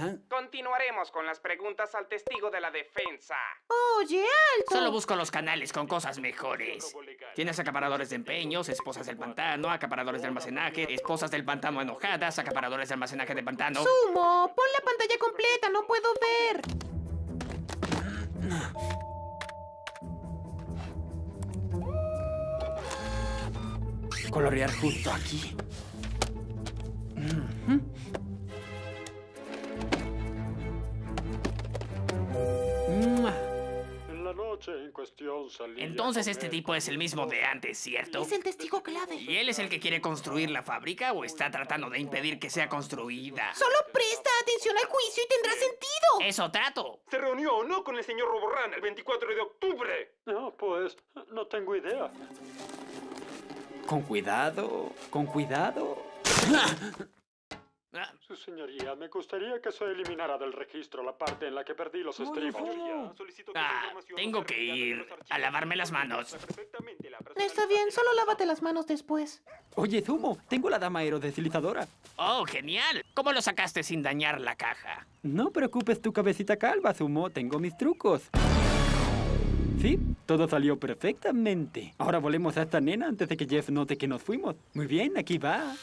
inmediato. Continuaremos con las preguntas al testigo de la defensa. Oye, alto. Solo busco los canales con cosas mejores. Tienes acaparadores de empeños, esposas del pantano, acaparadores de almacenaje, esposas del pantano enojadas, acaparadores de almacenaje de pantano. Sumo, pon la pantalla completa, no puedo ver. Colorear justo aquí. Mua. Cuestión Entonces este tipo es el mismo de antes, ¿cierto? Es el testigo clave. ¿Y él es el que quiere construir la fábrica o está tratando de impedir que sea construida? Solo presta atención al juicio y tendrá sentido. Eso trato. ¿Se reunió o no con el señor Roborran el 24 de octubre? No, pues, no tengo idea. Con cuidado, con cuidado. Ah, Su señoría, me gustaría que se eliminara del registro la parte en la que perdí los estribos. Ah, tengo que ir a lavarme las manos. Está bien, solo lávate las manos después. Oye, Zumo, tengo la dama aerodeslizadora. Oh, genial. ¿Cómo lo sacaste sin dañar la caja? No preocupes tu cabecita calva, Zumo, tengo mis trucos. Sí, todo salió perfectamente. Ahora volvemos a esta nena antes de que Jeff note que nos fuimos. Muy bien, aquí va.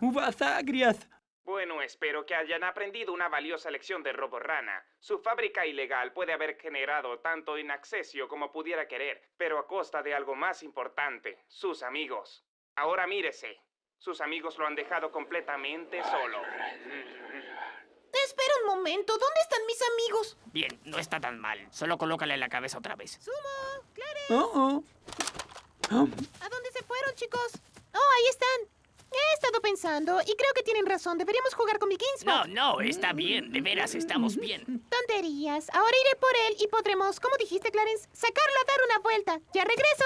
¡Uvas agrias! Bueno, espero que hayan aprendido una valiosa lección de Roborrana. Su fábrica ilegal puede haber generado tanto inaccesio como pudiera querer, pero a costa de algo más importante, sus amigos. Ahora mírese. Sus amigos lo han dejado completamente solo. Espera un momento, ¿dónde están mis amigos? Bien, no está tan mal. Solo colócale en la cabeza otra vez. Sumo, Clare, Oh, oh. Oh, ¿a dónde se fueron, chicos? Oh, ahí están. Pensando y creo que tienen razón. Deberíamos jugar con mi No, Gamespot. no, está bien. De veras, estamos bien. Tonterías. Ahora iré por él y podremos, como dijiste, Clarence, sacarlo a dar una vuelta. Ya regreso.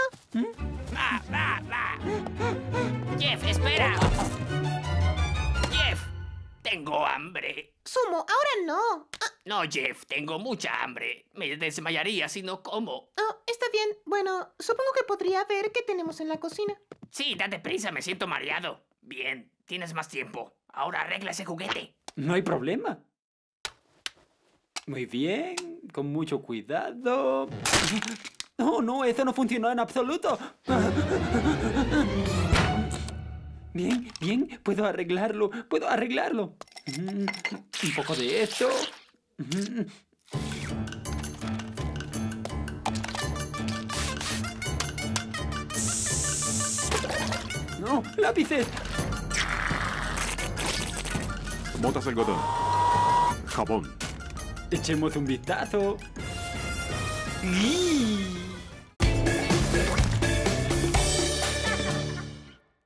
Va, va, va. Jeff, espera. Jeff, tengo hambre. Sumo, ahora no. Ah, No, Jeff, tengo mucha hambre. Me desmayaría si no como. oh, está bien. Bueno, supongo que podría ver qué tenemos en la cocina. Sí, date prisa, me siento mareado. Bien, tienes más tiempo. Ahora arregla ese juguete. no hay problema. Muy bien, con mucho cuidado. No, no, eso no funcionó en absoluto. Bien, bien, puedo arreglarlo, puedo arreglarlo. Un poco de esto. No, lápices. Botas de algodón. Jabón. Echemos un vistazo.